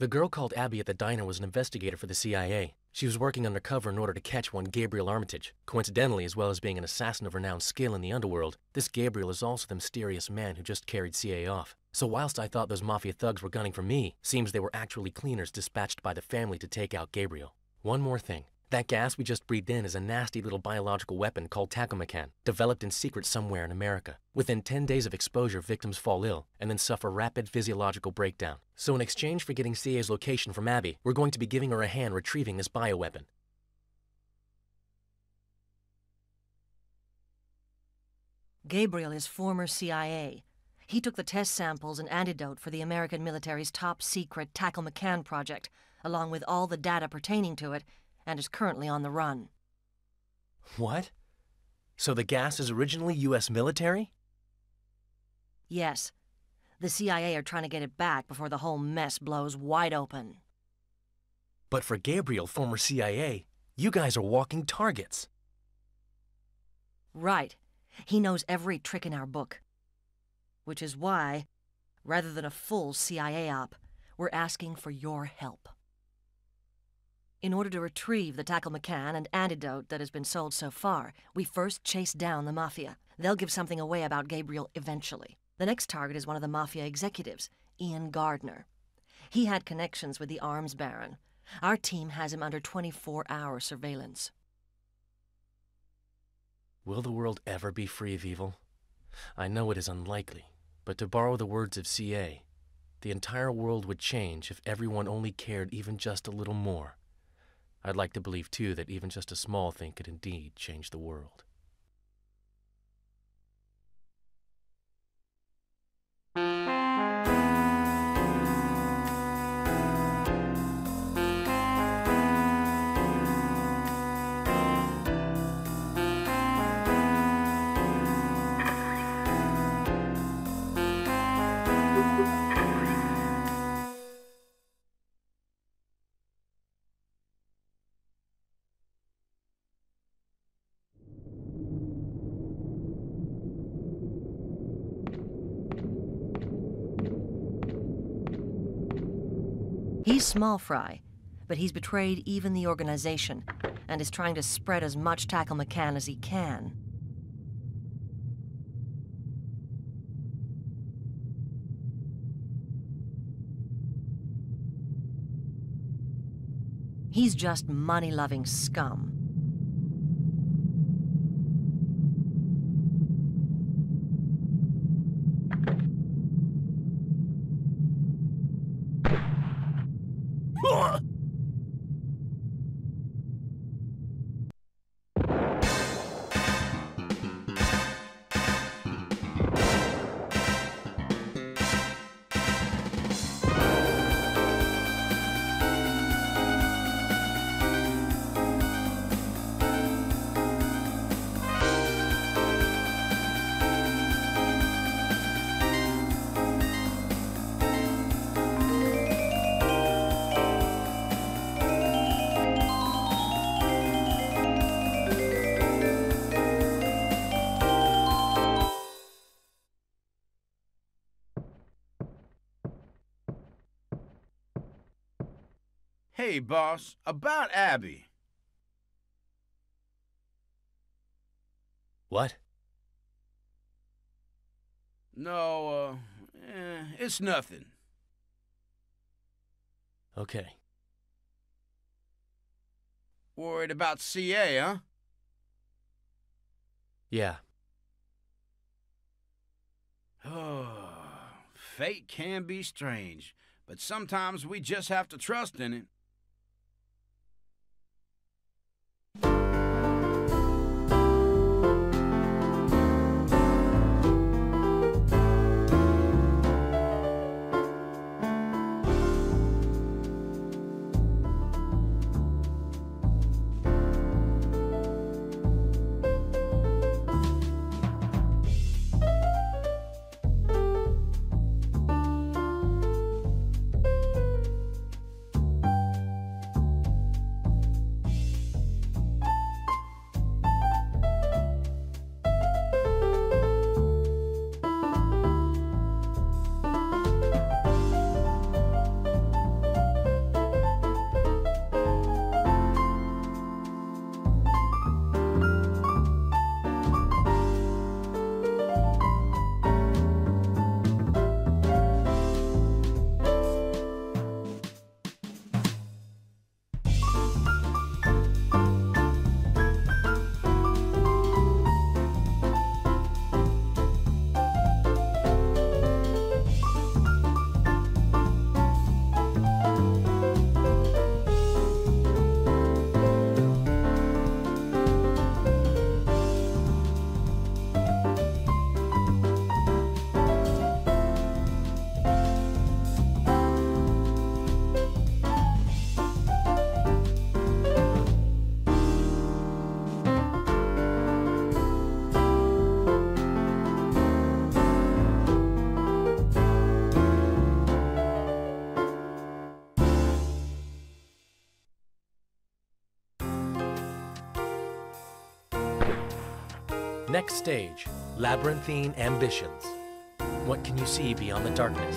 The girl called Abby at the diner was an investigator for the CIA. She was working undercover in order to catch one Gabriel Armitage. Coincidentally, as well as being an assassin of renowned skill in the underworld, this Gabriel is also the mysterious man who just carried CA off. So whilst I thought those mafia thugs were gunning for me, seems they were actually cleaners dispatched by the family to take out Gabriel. One more thing. That gas we just breathed in is a nasty little biological weapon called tachomecan, developed in secret somewhere in America. Within 10 days of exposure, victims fall ill and then suffer rapid physiological breakdown. So in exchange for getting CA's location from Abby, we're going to be giving her a hand retrieving this bioweapon. Gabriel is former CIA. He took the test samples and antidote for the American military's top secret Tackle McCann project, along with all the data pertaining to it, and is currently on the run. What? So the gas is originally U.S. military? Yes. The CIA are trying to get it back before the whole mess blows wide open. But for Gabriel, former CIA, you guys are walking targets. Right. He knows every trick in our book. Which is why, rather than a full CIA op, we're asking for your help. In order to retrieve the Tackle-McCann and antidote that has been sold so far, we first chase down the Mafia. They'll give something away about Gabriel eventually. The next target is one of the Mafia executives, Ian Gardner. He had connections with the arms baron. Our team has him under 24-hour surveillance. Will the world ever be free of evil? I know it is unlikely, but to borrow the words of CA, the entire world would change if everyone only cared even just a little more. I'd like to believe, too, that even just a small thing could indeed change the world. He's small fry, but he's betrayed even the organization and is trying to spread as much Tackle-McCann as he can. He's just money-loving scum. Hey, boss, about Abby. What? No, uh, eh, it's nothing. Okay. Worried about CA, huh? Yeah. Oh, fate can be strange, but sometimes we just have to trust in it. Next stage Labyrinthine Ambitions. What can you see beyond the darkness?